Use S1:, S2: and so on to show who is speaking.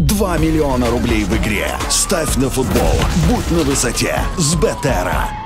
S1: 2 миллиона рублей в игре. Ставь на футбол. Будь на высоте с Бетера.